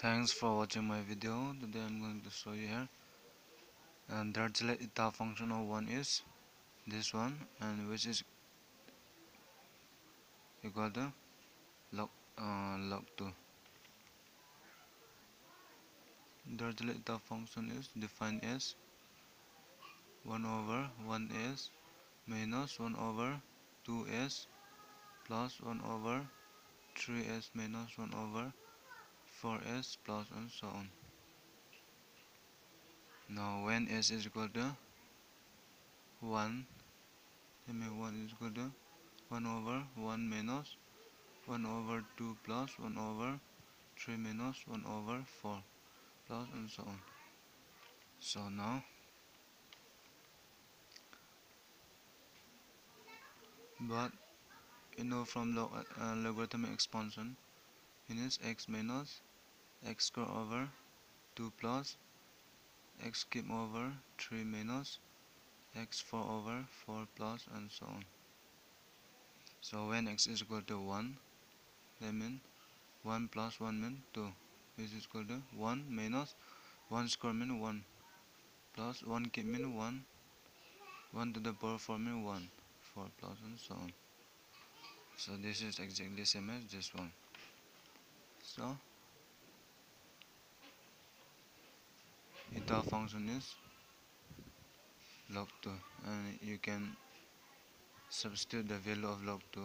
thanks for watching my video. Today I'm going to show you here. And Dirichlet eta function of 1 is this one and which is equal to log uh, log 2 Dirichlet eta function is defined as 1 over one 1s minus 1 over 2s plus 1 over 3s minus 1 over 4s plus and so on. Now when s is equal to 1 tell me 1 is equal to 1 over 1 minus 1 over 2 plus 1 over 3 minus 1 over 4 plus and so on. So now but you know from the uh, logarithmic expansion minus x minus x square over 2 plus x cube over 3 minus x 4 over 4 plus and so on. So when x is equal to 1 that means 1 plus 1 means 2 which is equal to 1 minus 1 square means 1 plus 1 cube means 1 1 to the power 4 means 1 4 plus and so on. So this is exactly same as this one. So eta function is log 2 and you can substitute the value of log 2